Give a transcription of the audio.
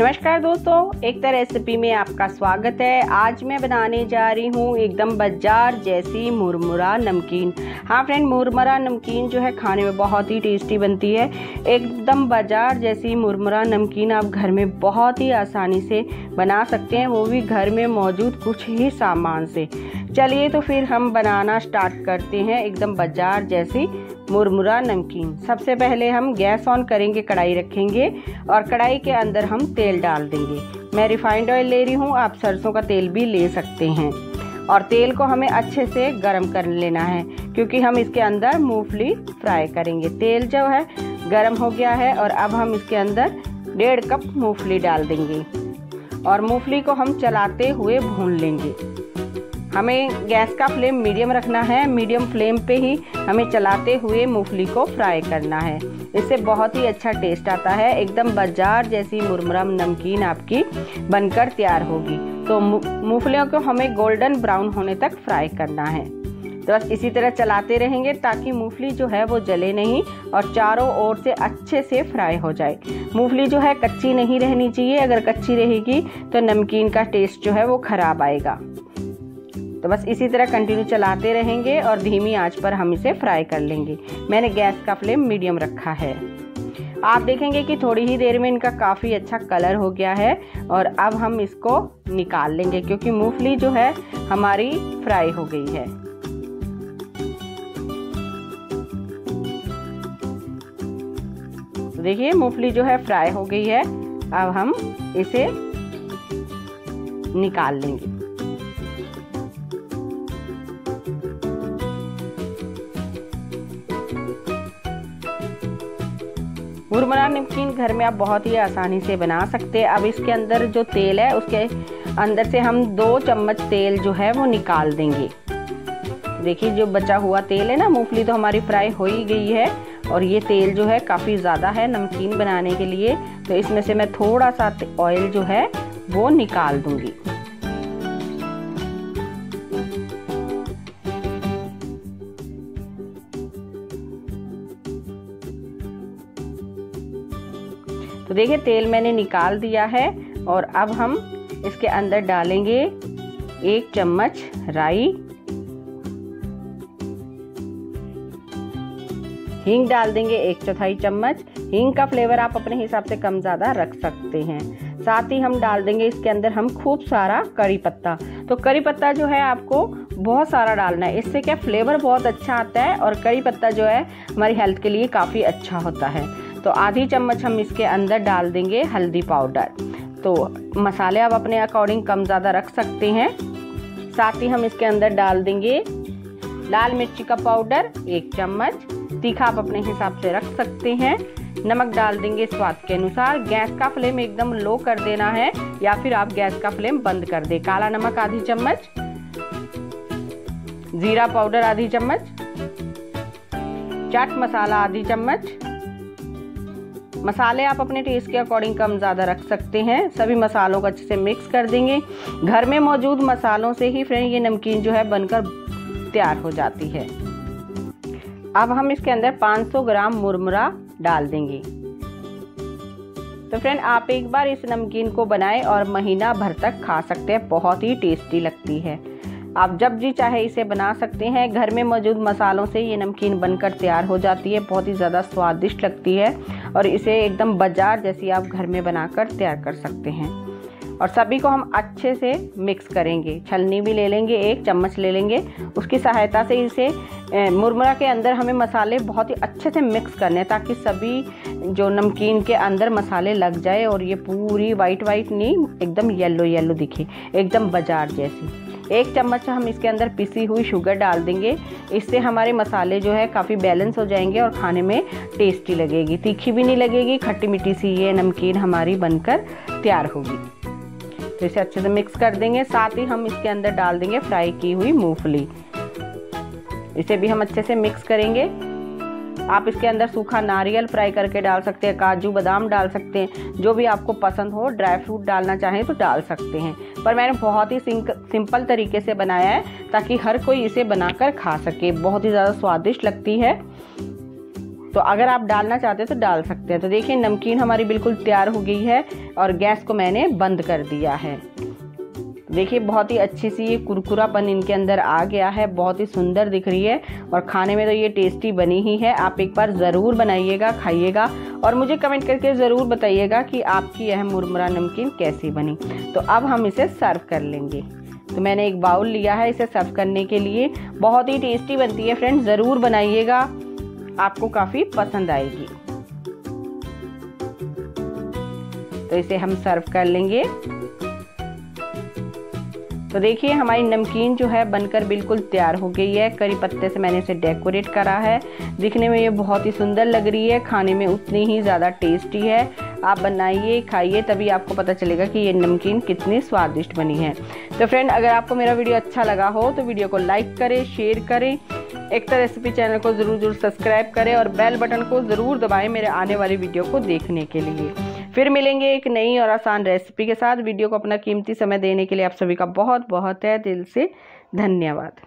नमस्कार दोस्तों, एक तरह रेसिपी में आपका स्वागत है। आज मैं बनाने जा रही हूँ एकदम बाज़ार जैसी मुरमुरा नमकीन। हाँ फ्रेंड मुरमुरा नमकीन जो है खाने में बहुत ही टेस्टी बनती है। एकदम बाज़ार जैसी मुरमुरा नमकीन आप घर में बहुत ही आसानी से बना सकते हैं। वो भी घर में मौजूद कुछ ही सामान से। चलिए तो फिर हम बनाना स्टार्ट करते हैं एकदम बाज़ार जैसी मुरमुरा नमकीन। सबसे पहले हम गैस ऑन करेंगे, कढ़ाई रखेंगे और कढ़ाई के अंदर हम तेल डाल देंगे। मैं रिफाइंड ऑयल ले रही हूँ, आप सरसों का तेल भी ले सकते हैं। और तेल को हमें अच्छे से गर्म कर लेना है, क्योंकि हम इसके अंदर मूंगफली फ्राई करेंगे। तेल जो है, गर्म हो गया है और अब हम इसके अंदर डेढ़ कप मूंगफली डाल देंगे। और मूंगफली को हम चलाते हुए भून लेंगे। हमें गैस का फ्लेम मीडियम रखना है। मीडियम फ्लेम पे ही हमें चलाते हुए मूंगफली को फ्राई करना है। इससे बहुत ही अच्छा टेस्ट आता है। एकदम बाज़ार जैसी मुरमुरा नमकीन आपकी बनकर तैयार होगी। तो मूंगफलियों को हमें गोल्डन ब्राउन होने तक फ्राई करना है। तो बस इसी तरह चलाते रहेंगे ताकि मूंगफली जो है वो जले नहीं और चारों ओर से अच्छे से फ्राई हो जाए। मूंगफली जो है कच्ची नहीं रहनी चाहिए। अगर कच्ची रहेगी तो नमकीन का टेस्ट जो है वो ख़राब आएगा। तो बस इसी तरह कंटिन्यू चलाते रहेंगे और धीमी आँच पर हम इसे फ्राई कर लेंगे। मैंने गैस का फ्लेम मीडियम रखा है। आप देखेंगे कि थोड़ी ही देर में इनका काफ़ी अच्छा कलर हो गया है और अब हम इसको निकाल लेंगे क्योंकि मूंगफली जो है, हमारी फ्राई हो गई है। देखिए, मूंगफली जो है फ्राई हो गई है। अब हम इसे निकाल लेंगे। मुरमुरा नमकीन घर में आप बहुत ही आसानी से बना सकते हैं। अब इसके अंदर जो तेल है, उसके अंदर से हम दो चम्मच तेल जो है वो निकाल देंगे। देखिए, जो बचा हुआ तेल है ना, मूंगफली तो हमारी फ्राई हो ही गई है और ये तेल जो है काफ़ी ज़्यादा है नमकीन बनाने के लिए। तो इसमें से मैं थोड़ा सा ऑयल जो है वो निकाल दूँगी। तो देखिए, तेल मैंने निकाल दिया है और अब हम इसके अंदर डालेंगे एक चम्मच राई। हींग डाल देंगे एक चौथाई चम्मच। हींग का फ्लेवर आप अपने हिसाब से कम ज़्यादा रख सकते हैं। साथ ही हम डाल देंगे इसके अंदर हम खूब सारा करी पत्ता। तो करी पत्ता जो है आपको बहुत सारा डालना है। इससे क्या फ्लेवर बहुत अच्छा आता है और करी पत्ता जो है हमारी हेल्थ के लिए काफ़ी अच्छा होता है। तो आधी चम्मच हम इसके अंदर डाल देंगे हल्दी पाउडर। तो मसाले आप अपने अकॉर्डिंग कम ज़्यादा रख सकते हैं। साथ ही हम इसके अंदर डाल देंगे लाल मिर्ची का पाउडर, एक चम्मच। तीखा आप अपने हिसाब से रख सकते हैं। नमक डाल देंगे स्वाद के अनुसार। गैस का फ्लेम एकदम लो कर देना है, या फिर आप गैस का फ्लेम बंद कर दे। काला नमक आधी चम्मच, जीरा पाउडर आधी चम्मच, चाट मसाला आधी चम्मच मसाले आप अपने टेस्ट के अकॉर्डिंग कम ज़्यादा रख सकते हैं। सभी मसालों को अच्छे से मिक्स कर देंगे। घर में मौजूद मसालों से ही फ्रेंड ये नमकीन जो है बनकर तैयार हो जाती है। अब हम इसके अंदर 500 ग्राम मुरमुरा डाल देंगे। तो फ्रेंड आप एक बार इस नमकीन को बनाएँ और महीना भर तक खा सकते हैं। बहुत ही टेस्टी लगती है। आप जब जी चाहे इसे बना सकते हैं। घर में मौजूद मसालों से ये नमकीन बनकर तैयार हो जाती है। बहुत ही ज़्यादा स्वादिष्ट लगती है और इसे एकदम बाज़ार जैसी आप घर में बनाकर तैयार कर सकते हैं। और सभी को हम अच्छे से मिक्स करेंगे। छलनी भी ले लेंगे, एक चम्मच ले लेंगे। उसकी सहायता से इसे मुरमुरा के अंदर हमें मसाले बहुत ही अच्छे से मिक्स करने हैं ताकि सभी जो नमकीन के अंदर मसाले लग जाए और ये पूरी वाइट वाइट नहीं, एकदम येलो येलो दिखे। एकदम बाज़ार जैसी। एक चम्मच हम इसके अंदर पिसी हुई शुगर डाल देंगे। इससे हमारे मसाले जो है काफ़ी बैलेंस हो जाएँगे और खाने में टेस्टी लगेगी। तीखी भी नहीं लगेगी, खट्टी मीठी सी ये नमकीन हमारी बनकर तैयार होगी। तो इसे अच्छे से मिक्स कर देंगे। साथ ही हम इसके अंदर डाल देंगे फ्राई की हुई मूंगफली। इसे भी हम अच्छे से मिक्स करेंगे। आप इसके अंदर सूखा नारियल फ्राई करके डाल सकते हैं, काजू बादाम डाल सकते हैं, जो भी आपको पसंद हो, ड्राई फ्रूट डालना चाहें तो डाल सकते हैं। पर मैंने बहुत ही सिंपल तरीके से बनाया है, ताकि हर कोई इसे बनाकर खा सके। बहुत ही ज़्यादा स्वादिष्ट लगती है। तो अगर आप डालना चाहते हैं तो डाल सकते हैं। तो देखिए, नमकीन हमारी बिल्कुल तैयार हो गई है और गैस को मैंने बंद कर दिया है। देखिए, बहुत ही अच्छी सी ये कुरकुरापन इनके अंदर आ गया है, बहुत ही सुंदर दिख रही है और खाने में तो ये टेस्टी बनी ही है। आप एक बार ज़रूर बनाइएगा, खाइएगा और मुझे कमेंट करके ज़रूर बताइएगा कि आपकी यह मुरमुरा नमकीन कैसी बनी। तो अब हम इसे सर्व कर लेंगे। तो मैंने एक बाउल लिया है इसे सर्व करने के लिए। बहुत ही टेस्टी बनती है फ्रेंड ज़रूर बनाइएगा। आपको काफ़ी पसंद आएगी। तो इसे हम सर्व कर लेंगे। तो देखिए, हमारी नमकीन जो है बनकर बिल्कुल तैयार हो गई है। करी पत्ते से मैंने इसे डेकोरेट करा है। दिखने में ये बहुत ही सुंदर लग रही है। खाने में उतनी ही ज़्यादा टेस्टी है। आप बनाइए, खाइए, तभी आपको पता चलेगा कि ये नमकीन कितनी स्वादिष्ट बनी है। तो फ्रेंड अगर आपको मेरा वीडियो अच्छा लगा हो तो वीडियो को लाइक करें शेयर करें। एक तरह रेसिपी चैनल को ज़रूर ज़रूर सब्सक्राइब करें और बेल बटन को ज़रूर दबाएँ मेरे आने वाली वीडियो को देखने के लिए। फिर मिलेंगे एक नई और आसान रेसिपी के साथ। वीडियो को अपना कीमती समय देने के लिए आप सभी का बहुत बहुत है दिल से धन्यवाद।